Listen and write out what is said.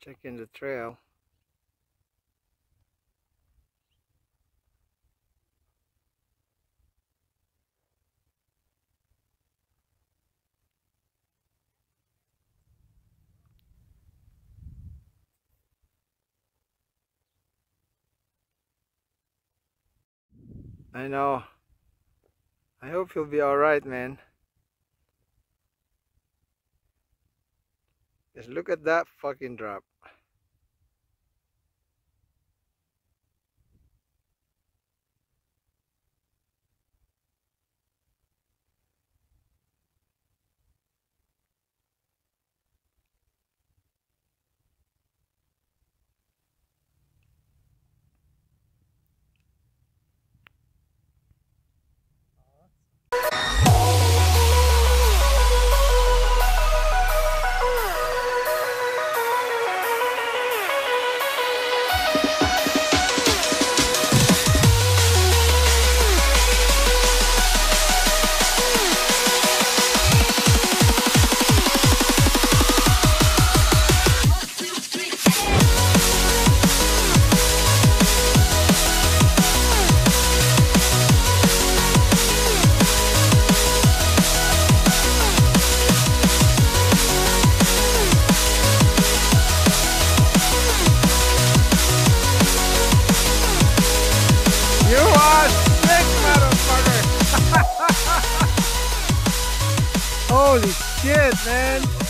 Checking the trail. I know. I hope you'll be alright, man. Just look at that fucking drop. Holy shit, man!